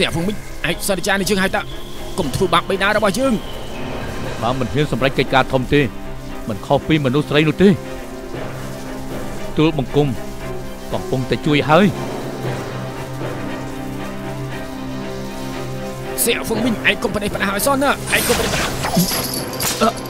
សៀកភូមិឯកសន្យានេះយើងហៅតាកុំធ្វើបាបបិតារបស់យើងបើមិនហ៊ានសម្រេចកិច្ចការធំទេមិនខុសពីមនុស្សស្រីនោះទេទូលបង្គំកំពុងតែជួយហើយសៀកហ្វឹងមីងឯងកុំប្រទេសប្រដាស់ឲ្យសោះណាឯងកុំប្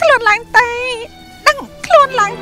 យុនសានដឹកខ្លួនឡើង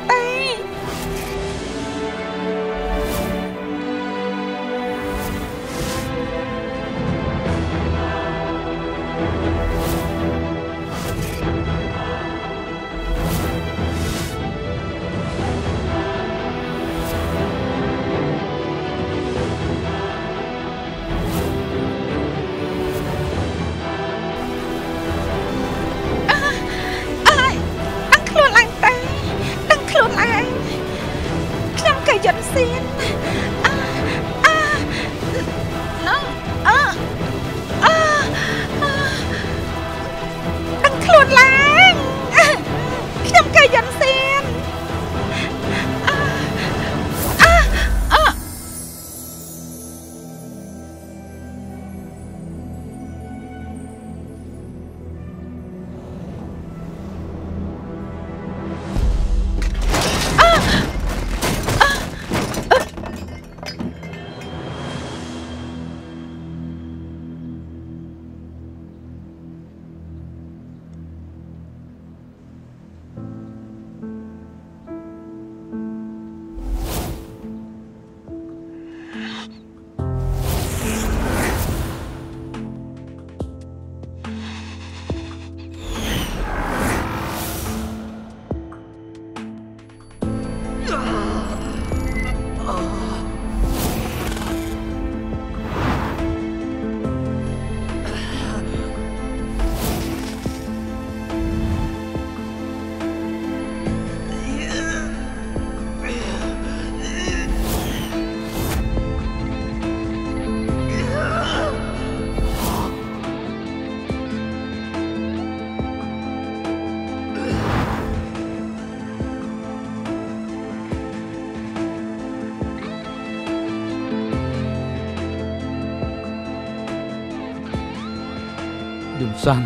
ยุนซาน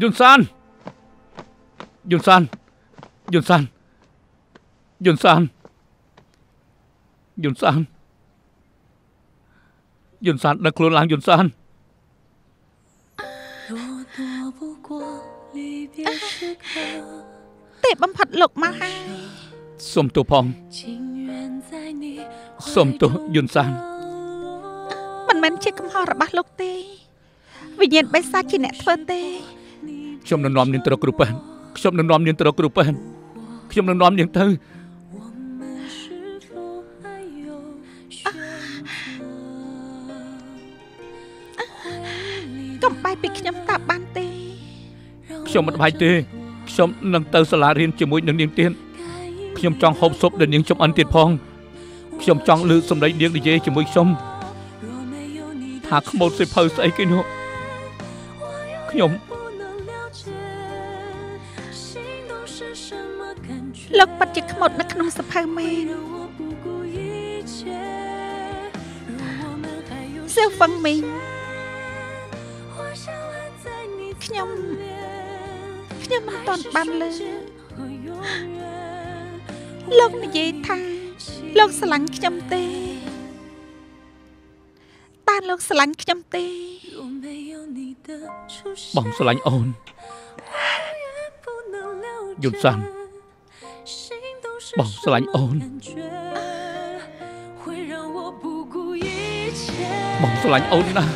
ยุนซานยุนซานยุนซานยุนซานยุนซานยุนซานนักครัวลางยุนซานเตะบำผัดหลกมาให้สมตัวพองสมตัวยุนซาน មិនមែនជាកំហុសរបស់លោកទេ វិញ្ញាណបិសាចជាអ្នកធ្វើទេខ្ញុំនឹងនាំនាងទៅរកគ្រូប៉ែនខ្ញុំនឹងនាំនាងទៅរកគ្រូប៉ែនខ្ញុំនឹងនាំនាងទៅកុំបាយពីខ្ញុំតាបានទេខ្ញុំមិនបាយទេខ្ញុំនឹងទៅសាលារៀនជាមួយនឹងនាងទៀតខ្ញុំចង់ហូបស៊ុបដែលនាងចំអិនទៀតផងខ្ញុំចង់ឮសម្ដីនាងនិយាយជាមួយខ្ញុំ ថាខ្មោចសិភៅស្អីគេនោះខ្ញុំលោកប៉ັດជាខ្មោចនៅក្នុងសភៅមែនសៀវហ្វឹងមីងខ្ញុំខ្ញុំមិនទាន់បានលើលោកនិយាយថាលោកស្រឡាញ់ខ្ញុំទេ បានលោកស្រឡាញ់ខ្ញុំទេបងស្រឡាញ់អូនយុនសានបងស្រឡាញ់អូនបងស្រឡាញ់អូនណា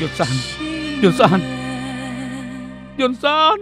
យុនសានយុនសាន យុនសាន